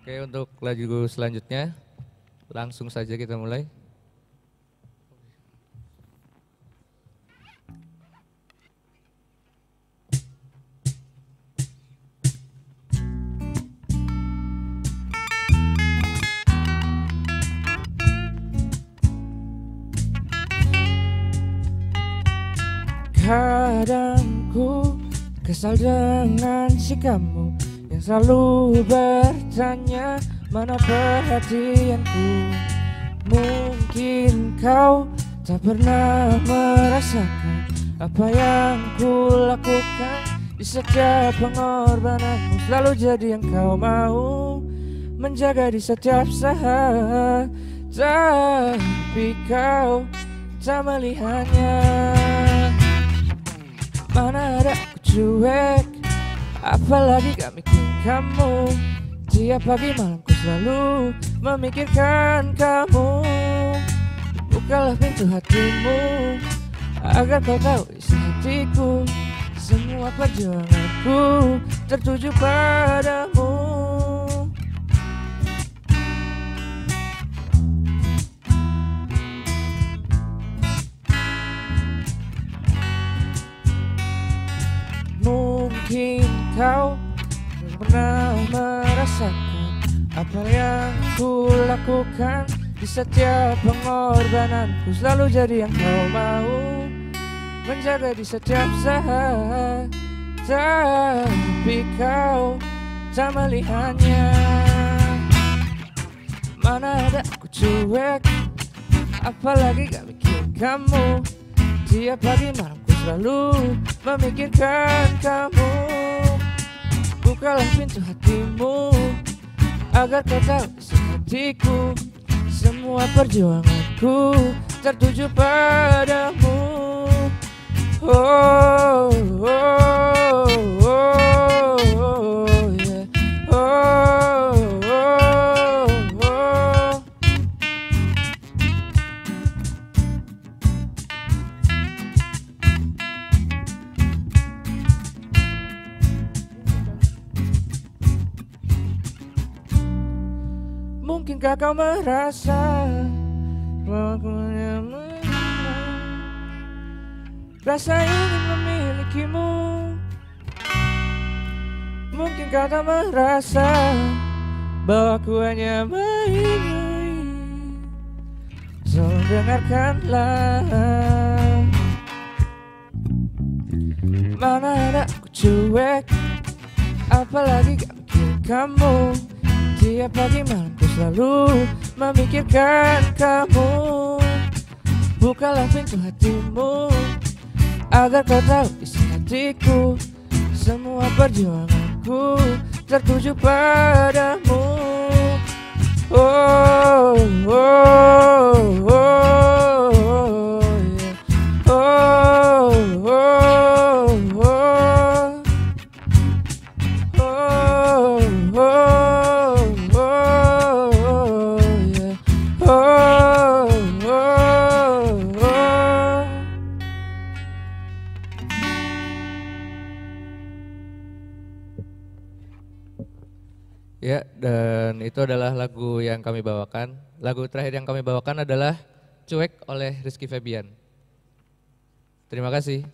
Oke, untuk lagu selanjutnya langsung saja kita mulai. Kadang ku kesal dengan sikapmu Selalu bertanya mana perhatianku? Mungkin kau tak pernah merasakan Apa yang ku lakukan di setiap pengorbananmu. Selalu jadi yang kau mau Menjaga di setiap saat. Tapi kau tak melihatnya. Mana ada aku cuek Apalagi gak mikir kamu? Tiap pagi malam ku selalu memikirkan kamu. Bukalah pintu hatimu Agar kau tahu isi hatiku. Semua perjuanganku tertuju padamu. Mungkin kau pernah merasakan Apa yang ku lakukan Di setiap pengorbananku? Selalu jadi yang kau mau Menjaga di setiap saat. Tapi kau tak melihatnya. Mana ada aku cuek? Apalagi gak mikir kamu. Tiap pagi malam ku selalu memikirkan kamu Bukalah pintu hatimu Agar kau tahu isi hatiku Semua perjuanganku tertuju padamu. Oh, oh, Mungkinkah kau merasa bahwa mengenal Rasa ingin memilikimu. Mungkinkah kau merasa bahwa aku hanya main-main Tolong dengarkanlah. Mana ada aku cuek? Apalagi gak mikir kamu Tiap pagi malam ku selalu memikirkan kamu. Bukalah pintu hatimu Agar kau tahu isi hatiku. Semua perjuanganku tertuju padamu Ya, dan itu adalah lagu yang kami bawakan. Lagu terakhir yang kami bawakan adalah Cuek oleh Rizky Febian. Terima kasih.